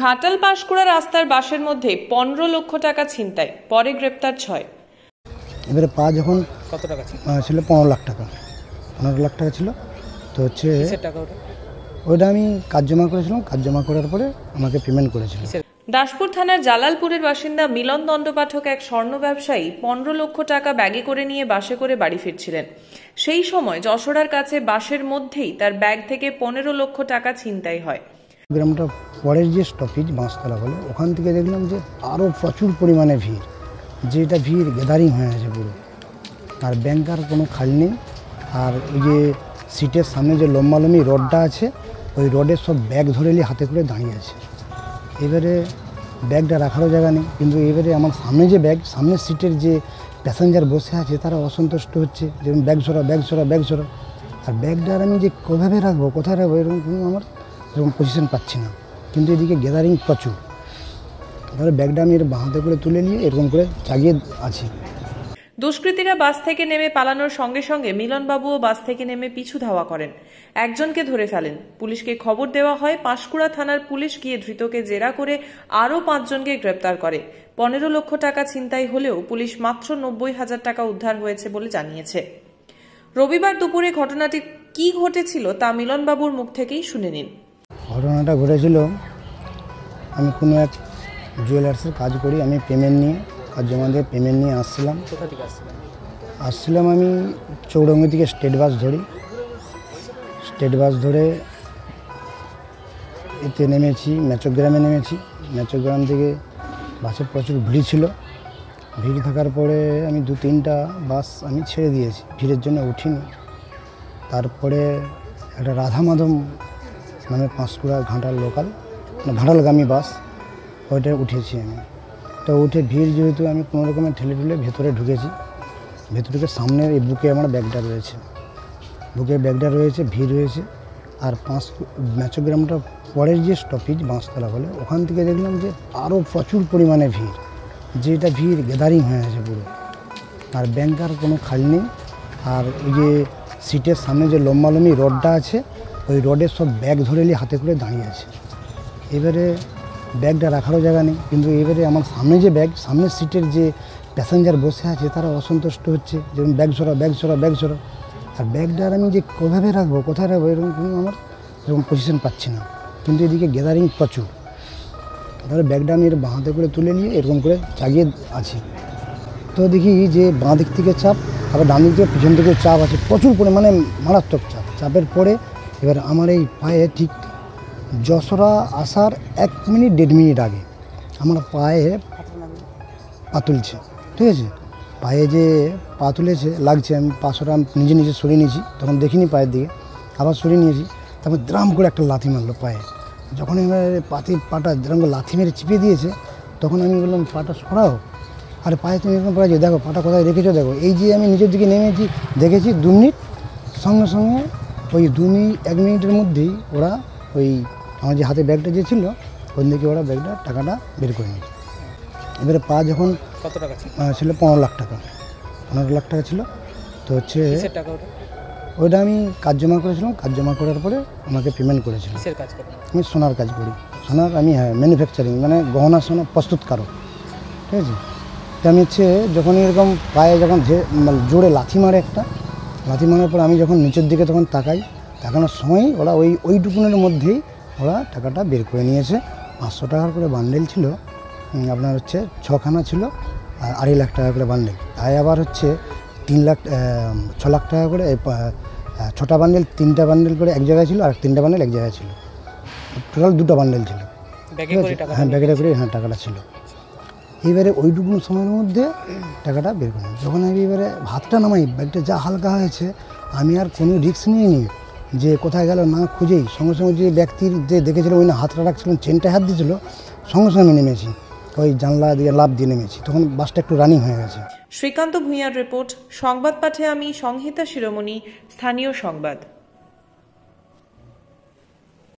ঘাটাল পাঁশকুড়া রাস্তার বাসের মধ্যে পনেরো লক্ষ টাকা ছিনতাই পরে গ্রেপ্তার ছয়। এবারে পা যখন কত টাকা ছিল? ছিল পনেরো লাখ টাকা। পনেরো লাখ টাকা ছিল। তো হচ্ছে ওটা? ওইটা আমি কাজ জমা করেছিলাম। কাজ জমা করার পরে আমাকে পেমেন্ট করেছিল। দাসপুর থানার জালালপুরের বাসিন্দা মিলন দণ্ডপাঠক এক স্বর্ণ ব্যবসায়ী পনেরো লক্ষ টাকা ব্যাগে করে নিয়ে বাসে করে বাড়ি ফিরছিলেন। সেই সময় যশোরার কাছে বাসের মধ্যেই তার ব্যাগ থেকে পনেরো লক্ষ টাকা ছিনতাই হয়। গ্রামটা পরের যে স্টপেজ বাঁশতলা বলে, ওখান থেকে দেখলাম যে আরও প্রচুর পরিমাণে ভিড়। যেটা ভিড় গ্যাদারিং হয়ে আছে পুরো। আর ব্যাংকার কোনো খাল নেই। আর ওই যে সিটের সামনে যে লম্বালম্বি রডটা আছে, ওই রডের সব ব্যাগ ধরে নিয়ে হাতে করে দাঁড়িয়ে আছে। এবারে ব্যাগটা রাখারও জায়গা নেই। কিন্তু এবারে আমার সামনে যে ব্যাগ সামনের সিটের যে প্যাসেঞ্জার বসে আছে, তারা অসন্তুষ্ট হচ্ছে যেমন ব্যাগ সরা ব্যাগ সরা ব্যাগ সরা আর ব্যাগটা আর আমি যে কীভাবে রাখব, কোথায় রাখব, এরকম কোনো আমার এরকম পজিশন পাচ্ছি না। কিন্তু এদিকে গ্যাদারিং প্রচুর। তাহলে ব্যাগটা আমি এর করে তুলে নিয়ে এরকম করে চাগিয়ে আছি। দুষ্কৃতীরা বাস থেকে নেমে পালানোর সঙ্গে সঙ্গে মিলনবাবুও বাস থেকে নেমে পিছু ধাওয়া করেন। একজনকে ধরে ফেলেন। পুলিশকে খবর দেওয়া হয়, পাঁশকুড়া থানার পুলিশ গিয়ে ধৃতকে জেরা করে আরও পাঁচজনকে গ্রেপ্তার করে। পনেরো লক্ষ টাকা ছিনতাই হলেও পুলিশ মাত্র নব্বই হাজার টাকা উদ্ধার হয়েছে বলে জানিয়েছে। রবিবার দুপুরে ঘটনাটি কি ঘটেছিল তা মিলনবাবুর মুখ থেকেই শুনে নিন। ঘটনাটা ঘটেছিল। আমি কোনো এক জুয়েলার্সের কাজ করি আমি পেমেন্ট নিয়ে কাজ জমা দিয়ে পেমেন্ট নিয়ে আসছিলাম আসছিলাম আমি চৌরঙ্গি থেকে স্টেট বাস ধরি। স্টেট বাস ধরে এতে নেমেছি মেচোগ্রামে নেমেছি। মেচোগ্রাম থেকে বাসে প্রচুর ভিড় ছিল। ভিড় থাকার পরে আমি দু তিনটা বাস আমি ছেড়ে দিয়েছি। ভিড়ের জন্য উঠিনি। তারপরে একটা রাধা মাধব নামে পাঁশকুড়া ঘাটাল লোকাল মানে ঘাটালগামী বাস ওইটা উঠেছি আমি। তো উঠে ভিড় যেহেতু, আমি কোনো রকমের ঠেলে ঠেলে ভেতরে ঢুকেছি। ভেতরে সামনে এই বুকে আমার ব্যাগটা রয়েছে। বুকে ব্যাগটা রয়েছে, ভিড় রয়েছে। আর পাঁচ ম্যাচোগ্রামটা পরের যে স্টপেজ বাঁশতলা বলে, ওখান থেকে দেখলাম যে আরও প্রচুর পরিমাণে ভিড়। যেটা ভিড় গ্যাদারিং হয়ে আছে পুরো। আর ব্যাংকার কোনো খালি নেই। আর ওই যে সিটের সামনে যে লম্বালম্বি রডটা আছে ওই রডের সব ব্যাগ ধরে নিয়ে হাতে করে দাঁড়িয়ে আছে। এবারে ব্যাগটা রাখারও জায়গা নেই, কিন্তু এবারে আমার সামনে যে ব্যাগ, সামনের সিটের যে প্যাসেঞ্জার বসে আছে, তারা অসন্তুষ্ট হচ্ছে যেমন ব্যাগ সরা ব্যাগ সরা ব্যাগ সরা আর ব্যাগটা আর আমি যে কীভাবে রাখব, কোথায় রাখব, এরকম কোনো আমার এরকম পজিশন পাচ্ছি না। কিন্তু এদিকে গ্যাদারিং প্রচুর। তাহলে ব্যাগটা আমি এর বাঁ হাতে করে তুলে নিয়ে এরকম করে চাগিয়ে আছি। তো দেখি যে বাঁ দিক থেকে চাপ, আবার ডান দিক থেকে পিছন থেকে চাপ আছে, প্রচুর পরিমাণে মারাত্মক চাপ। চাপের পরে এবার আমার এই পায়ে ঠিক যশোরা আসার এক মিনিট, দেড় মিনিট আগে আমার পায়ে পা তুলছে ঠিক আছে? পায়ে যে পা তুলেছে লাগছে, আমি পাশটা নিজে নিজে সরিয়ে নিয়েছি, তখন দেখিনি পায়ের দিকে, আবার সরিয়ে নিয়েছি, তারপর দ্রাম করে একটা লাথি মারলো পায়ে। যখন এবার পাতি পাটা দ্রাম করে লাথি মেরে চিপে দিয়েছে, তখন আমি বললাম, পাটা সরাও। আর পায়ে তুমি এরকম পড়েছে দেখো পাটা কোথায় রেখেছো, দেখো। এই যে আমি নিচের দিকে নেমেছি, দেখেছি দু মিনিট সঙ্গে সঙ্গে ওই দু মিনিট এক মিনিটের মধ্যেই ওরা ওই আমার যে হাতে ব্যাগটা যে ছিল ওখান থেকে ওরা ব্যাগটা টাকাটা বের করে নিয়েছে। এবারে পা যখন কত টাকা ছিল? পনেরো লাখ টাকা। পনেরো লাখ টাকা ছিল। তো হচ্ছে ওইটা আমি কাজ জমা করেছিলাম। কাজ জমা করার পরে আমাকে পেমেন্ট করেছিল। আমি সোনার কাজ করি। সোনার আমি হ্যাঁ ম্যানুফ্যাকচারিং মানে গহনা সোনা প্রস্তুতকারক। ঠিক আছে? তো আমি হচ্ছে যখন এরকম পায়ে যখন মানে জোরে লাথি মারে একটা লাথি মারার পর আমি যখন নিচের দিকে তখন তাকাই তাকানোর সময় ওরা ওই ওইটুকুনের মধ্যেই ওরা টাকাটা বের করে নিয়েছে। পাঁচশো টাকার করে বান্ডেল ছিল আপনার হচ্ছে ছখানা ছিল আর আড়াই লাখ টাকা করে বান্ডেল তাই আবার হচ্ছে তিন লাখ ছ লাখ টাকা করে ছটা বান্ডেল তিনটা বান্ডেল করে এক জায়গায় ছিল আর তিনটা বান্ডেল এক জায়গায় ছিল। টোটাল দুটো বান্ডেল ছিল। হ্যাঁ ব্যাগেটা করে হ্যাঁ টাকাটা ছিল। এবারে ওইটুকু সময়ের মধ্যে টাকাটা বের করলাম যখন আমি এবারে ভাতটা নামাই ব্যাগটা যা হালকা হয়েছে, আমি আর কোনো রিস্ক নিইনি যে কোথায় গেল না খুঁজেই। সঙ্গে সঙ্গে যে ব্যক্তির যে দেখেছিল, ওই না হাতটা রাখছিলাম চেনটা হাত দিয়েছিল, সঙ্গে সঙ্গে আমি নেমেছি। ওই জানলা দিয়ে লাভ দিয়ে নেমেছি। তখন বাসটা একটু রানিং হয়ে গেছে। শ্রীকান্ত ভূঁইয়ার রিপোর্ট সংবাদ পাঠে আমি সংহিতা শিরোমণি, স্থানীয় সংবাদ।